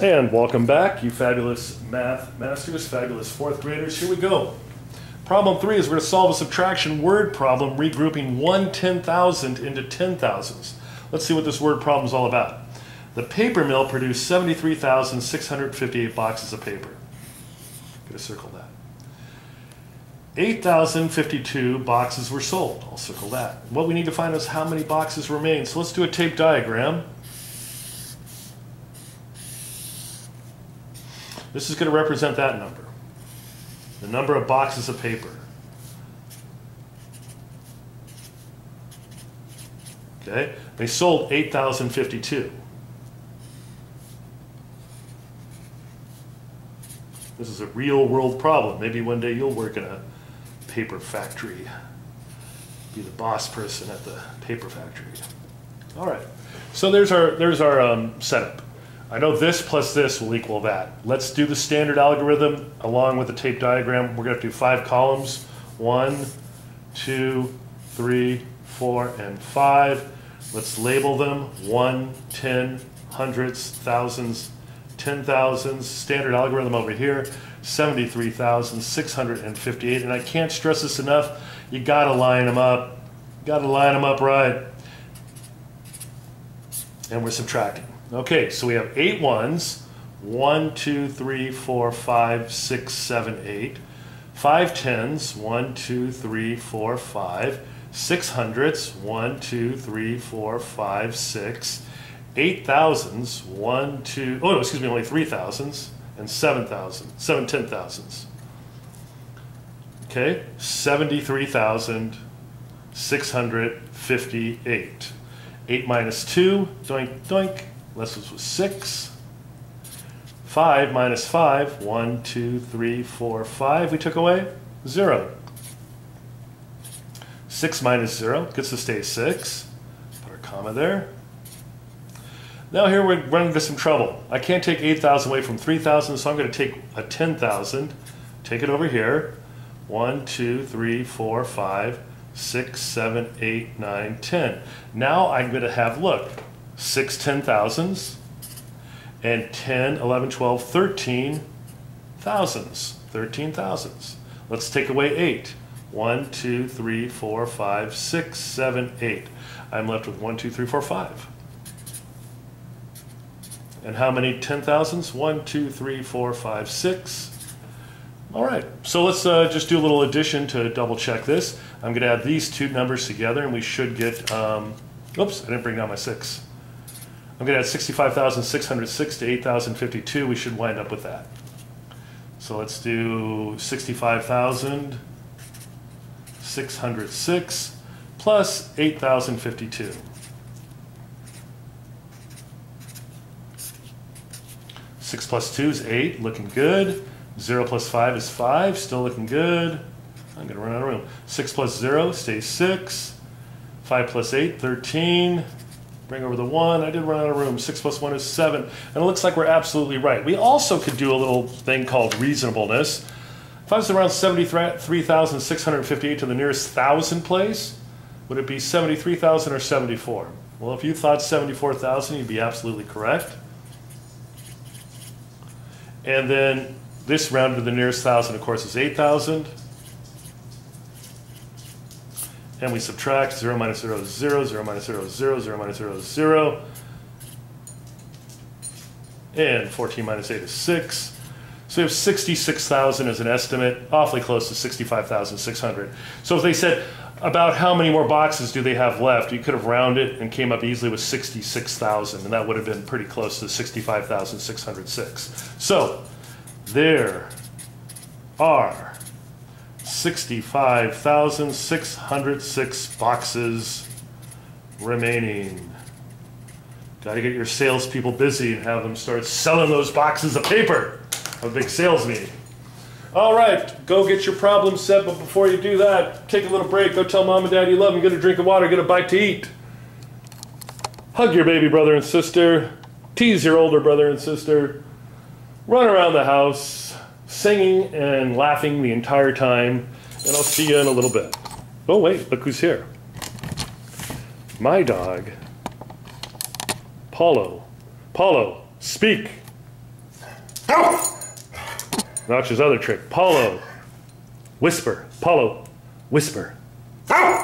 And welcome back, you fabulous math masters, fabulous fourth graders. Here we go. Problem three is we're going to solve a subtraction word problem regrouping one ten thousand into ten thousands. Let's see what this word problem is all about. The paper mill produced 73,658 boxes of paper. I'm going to circle that. 8,052 boxes were sold. I'll circle that. What we need to find is how many boxes remain. So let's do a tape diagram. This is going to represent that number. The number of boxes of paper. Okay, they sold 8,052. This is a real world problem. Maybe one day you'll work in a paper factory. Be the boss person at the paper factory. All right. So there's our there's our um, setup. I know this plus this will equal that. Let's do the standard algorithm along with the tape diagram. We're going to do five columns. One, two, three, four, and five. Let's label them. One, ten, hundreds, thousands, ten thousands. Standard algorithm over here. 73,658. And I can't stress this enough. You got to line them up. Got to line them up right. And we're subtracting. Okay, so we have eight ones. One, two, three, four, five, six, seven, eight. Five tens. One, two, three, four, five. Six hundreds. One, two, three, four, five, six. Eight thousands. One, two, oh no, excuse me, only three thousands and 7,000, 7 ten thousands. Okay, 73,658. 8 minus 2, doink, doink, less was 6. 5 minus 5, 1, 2, 3, 4, 5, we took away 0. 6 minus 0 gets to stay 6. Put our comma there. Now here we're running into some trouble. I can't take 8,000 away from 3,000, so I'm going to take a 10,000, take it over here. 1, 2, 3, 4, 5, 6, 7, 8, 9, 10. Now I'm going to have, look, 6 10,000s and 10, 11, 12, 13 thousands. 13 thousands. Let's take away 8. 1, 2, 3, 4, 5, 6, 7, 8. I'm left with 1, 2, 3, 4, 5. And how many 10,000s? One, two, three, four, five, six. All right, so let's uh, just do a little addition to double check this. I'm gonna add these two numbers together and we should get, um, oops, I didn't bring down my six. I'm gonna add 65,606 to 8,052. We should wind up with that. So let's do 65,606 plus 8,052. 6 plus 2 is 8, looking good. 0 plus 5 is 5, still looking good. I'm going to run out of room. 6 plus 0 stays 6. 5 plus 8, 13. Bring over the 1. I did run out of room. 6 plus 1 is 7. And it looks like we're absolutely right. We also could do a little thing called reasonableness. If I was around 73,658 to the nearest thousand place, would it be 73,000 or 74? Well, if you thought 74,000, you'd be absolutely correct. And then this round to the nearest thousand, of course, is 8,000. And we subtract 0 minus 0 is 0, 0 minus 0 is 0, 0 minus 0 is 0. And 14 minus 8 is 6. So we have 66,000 as an estimate, awfully close to 65,600. So if they said, about how many more boxes do they have left, you could have rounded and came up easily with 66,000, and that would have been pretty close to 65,606. So there are 65,606 boxes remaining. Got to get your salespeople busy and have them start selling those boxes of paper. A big sales meeting. All right, go get your problem set, but before you do that, take a little break. Go tell mom and dad you love them, get a drink of water, get a bite to eat. Hug your baby brother and sister. Tease your older brother and sister. Run around the house, singing and laughing the entire time, and I'll see you in a little bit. Oh, wait, look who's here. My dog, Paulo. Paulo, speak. Watch his other trick. Paulo. Whisper. Paulo. Whisper.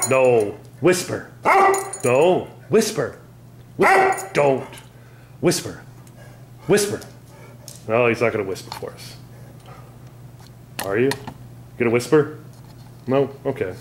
No. Whisper. No. Whisper. Whisper. Don't. Whisper. Whisper. No, he's not going to whisper for us. Are you? Gonna whisper? No? Okay.